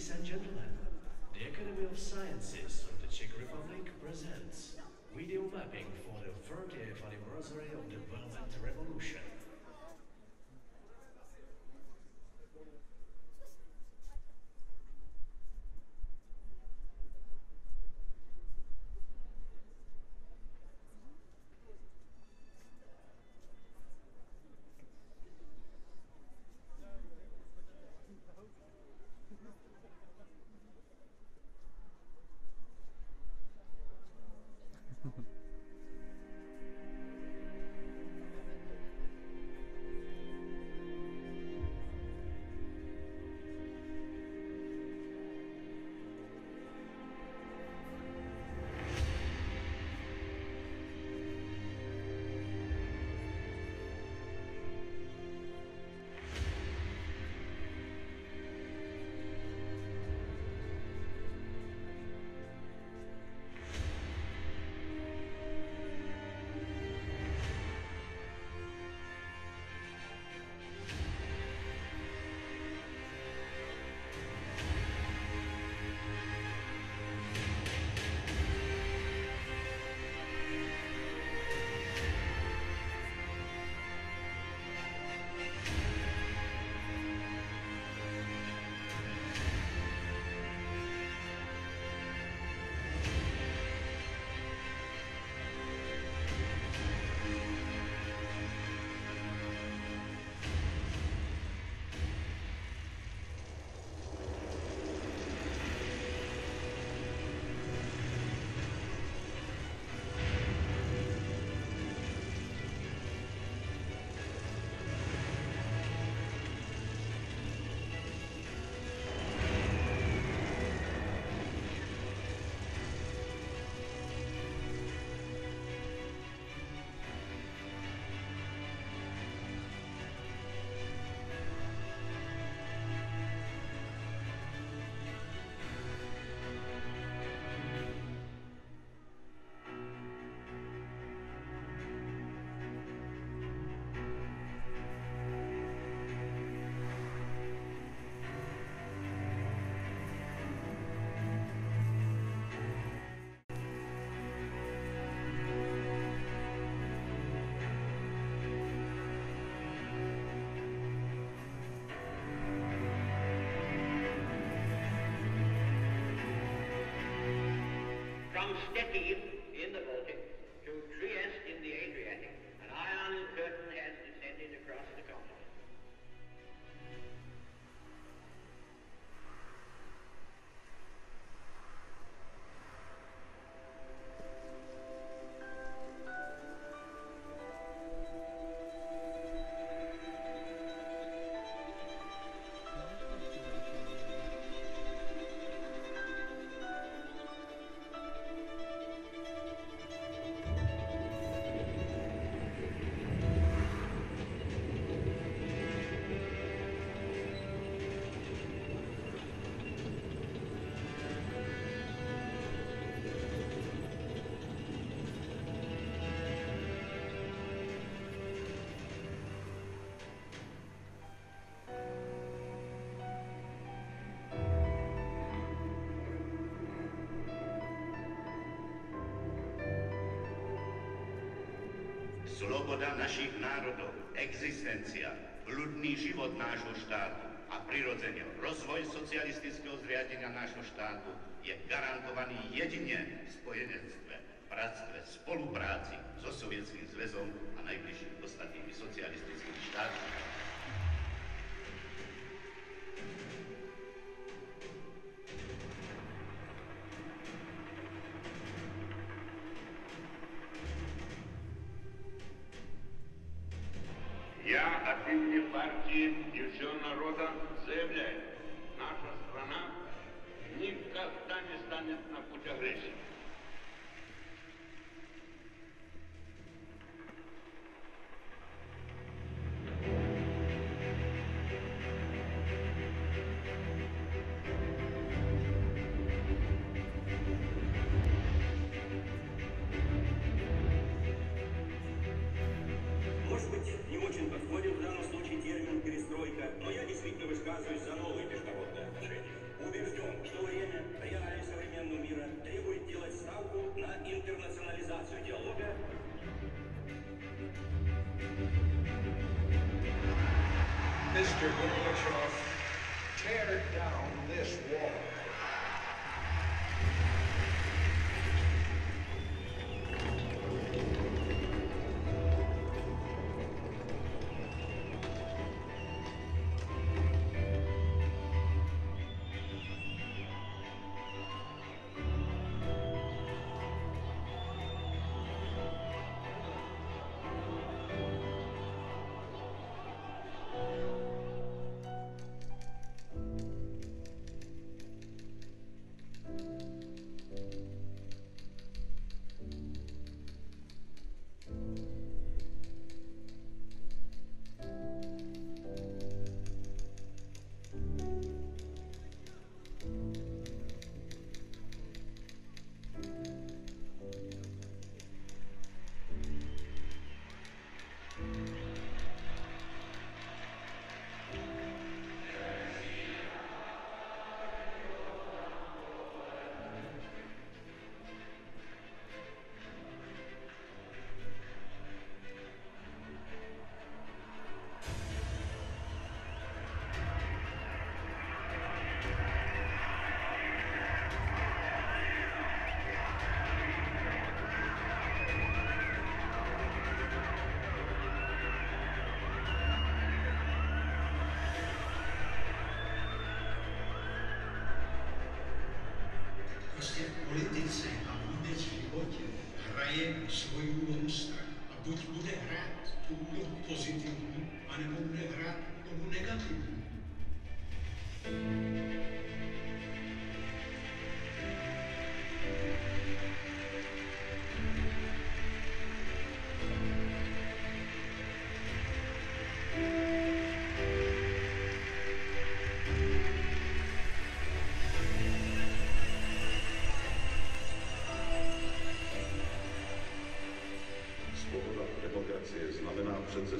Ladies and gentlemen, the Academy of Sciences of the Czech Republic presents video mapping for the 30th anniversary of the Velvet Revolution. Stettin in the Baltic to Trieste in the Adriatic, an iron curtain has descended across the continent. Sloboda našich národov, existencia, ľudný život nášho štátu a prirodzene rozvoj socialistického zriadenia nášho štátu je garantovaný jedine v spojenectve, bratstve, spolupráci so Sovietským zväzom a najbližšími ostatnými socialistickými štátmi. Имени партии и всего народа заявляю, наша страна никогда не станет на путь агрессии. Может быть, не очень подходит в данном случае термин «перестройка», но я действительно высказываюсь за новые международные отношения. Убежден, что время реалий современного мира требует делать ставку на интернационализацию диалога Mr. Gorbachev, tear down this wall.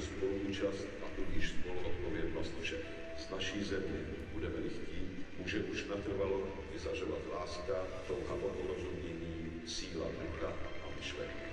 Spoluúčast a tudíž spoluodpovědnost všech. Z naší země, budeme-li chtít, může už natrvalo vyzařovat láska, touha po porozumění, síla ducha a myšlenky.